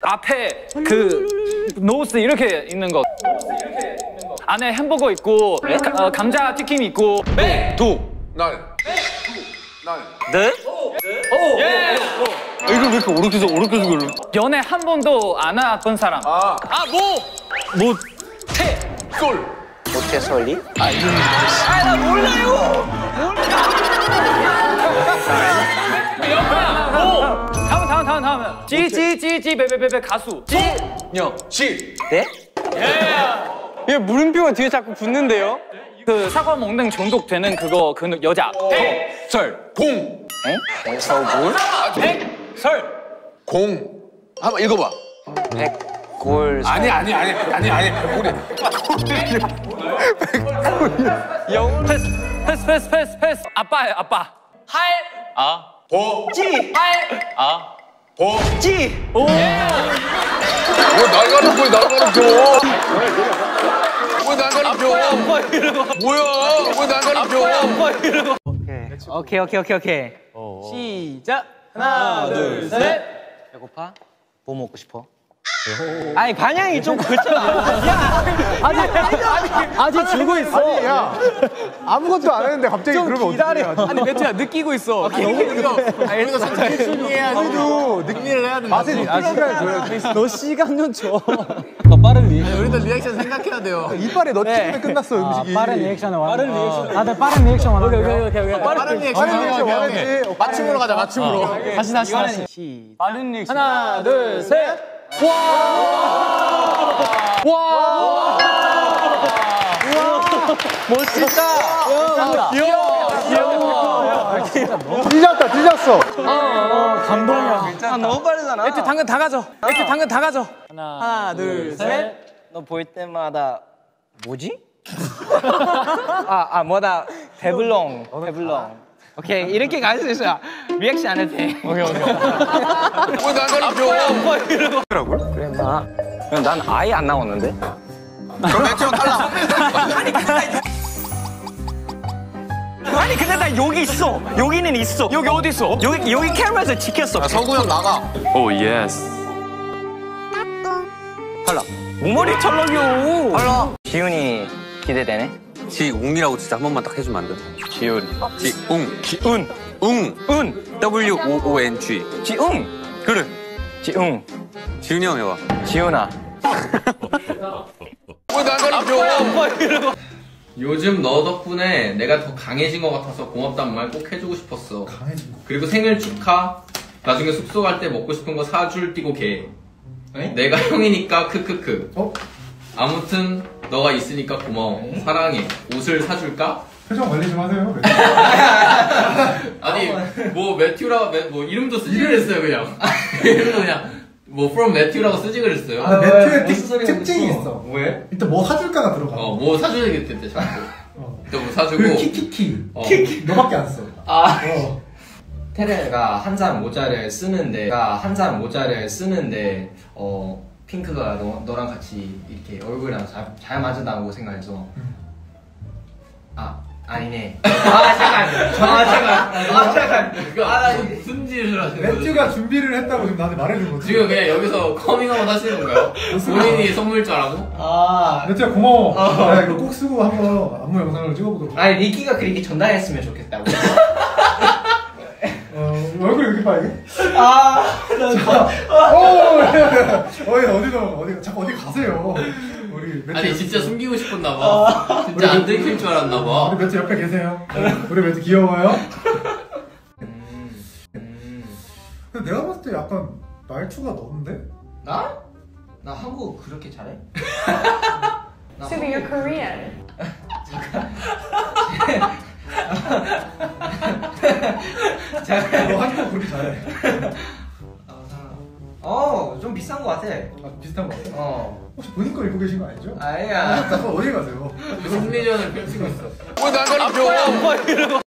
앞에 그 노스 이렇게 있는 거. 안에 햄버거 있고 가- 어, 감자 튀김 있고. 도. 날. 날. 네? 아, 이걸 왜 이렇게 어렵게 쓰고 이러 연애 한 번도 안 해본 사람. 아. 아, 뭐? 뭐, 태. 솔. 모태 설리? 아, 나 몰라요! 다음 다음 지지지지 베베베베 가수. 지. 네? 예. 얘 물음표가 뒤에 자꾸 붙는데요? 그 사과 먹는 중독되는 그거 그 여자. 설. 공. 앵서 물? 설. 공. 한번 읽어봐. 백골 아니 아니 아니 아니 아니 백골이. 영 패스 패스 패스 패스 패스. 아빠예요 아빠. 아. 보. 찌! 아. 보. 찌! 왜 날 가리켜? 왜 날 가리켜? 왜 날 가리켜? 뭐야? 왜 날 가리켜? 오케이 오케이 오케이 오케이 시작 하나 둘 셋 배고파? 뭐 먹고 싶어? 아니 반향이 좀 그렇잖아 아직 주고 있어. 아니, 야. 아무것도 안 했는데 갑자기 그러면 어떡해. 아니 매튜야 느끼고 있어 오케이 우리도 느낌을 해야 돼. 맛에 느낄 시간을 줘야지. 너 시간 좀 줘. 빠른 리 우리도 리액션 생각해야 돼요. 이빨에 넣치면 끝났어, 음식이. 빠른 리액션을 원하는 빠른 리액션 다들 빠른 리액션 원하는 오케이 오케이 오케이 빠른 리액션. 빠른 리액션 원하지. 맞춤으로 가자 맞춤으로. 다시 다시 다시 빠른 리액션 하나 둘 셋 찢었다, 찢었어. 감동이야. 아 너무 빠르잖아. 매트 당근 다 가져. 매트 당근 다 가져. 하나 둘 셋 너 볼 때마다 뭐지? 아, 아 뭐다? 배불렁 배불렁 오케이 이렇게 갈 수 있어. 리액션 안 해도 돼. 오케이 오케이. 왜날 가르쳐? 그래 나. 그럼 난 아예 안 나왔는데? 그럼 맥주로 탈락. 근데 나 여기 있어 여기는 있어 여기 어디 있어? 여기 여기 카메라에서 찍혔어 성구 형 나가. 오, 예스. 목머리 철렁요 탈락 지훈이 기대되네 지웅이라고 진짜 한 번만 딱 해주면 안 돼? 지훈 지웅. 지훈 웅. 은 W-O-O-N-G. 지웅 그래. 지웅 지훈이 형 해봐. 지훈아 왜날 가르쳐? 요즘 너 덕분에 내가 더 강해진 것 같아서 고맙다는 말 꼭 해주고 싶었어. 그리고 생일 축하. 나중에 숙소 갈 때 먹고 싶은 거 사줄 띠고 개. 내가 형이니까 크크크. 아무튼 너가 있으니까 고마워. 사랑해. 옷을 사줄까? 표정 관리 좀 하세요. 아니 뭐 매튜라 매- 뭐 이름도 쓰지 그랬어요 그냥. 이름도 그냥 뭐 from 매튜라고 쓰지 그랬어요. 아, 매트의 특- 특징이 있어. 왜? 일단 뭐 사줄까가 들어가. 어 뭐 사줘야겠대 자꾸. 어. 또뭐 사주고. 그리고 키키키. 어. 너밖에 안 써. 아. 어. 테레가 한 잔 모자를 쓰는데 한 잔 모자를 쓰는데 어 핑크가 너, 너랑 같이 이렇게 얼굴이랑 잘, 잘 맞는다고 생각해서 아 아니네 아 잠깐 아 잠깐 아 잠깐 아 무슨 짓을 하시는 거죠? 매튜가 준비를 했다고 지금 나한테 말해준 거지. 지금 그냥 여기서 커밍아웃 하시는 건가요? 본인이 선물일 줄 알고? 아 매튜야 고마워. 내가 이거 꼭 쓰고 한번 안무 영상을 찍어보도록. 아니 니키가 그렇게 전달했으면 좋겠다고 어, 얼굴 이렇게 빨개? 아 어, 어디 어디서 어디 자꾸 어디 가세요? 우리 매튜 아니 진짜. 숨기고 싶었나 봐 진짜 안 들킬 줄 알았나 봐 우리 매튜 옆에 계세요. 우리 매튜 귀여워요. 근데 내가 봤을 때 약간 말투가 너인데? 나? 나 한국어 그렇게 잘해? 나 Assuming you're Korean. 너 비싼 거 같아 아, 비슷한 거 같아? 어 혹시 본인 거 입고 계신 거 아니죠? 아니야 잠깐 어디 가세요? 심리전을 펼치고 있어 왜날 가르쳐?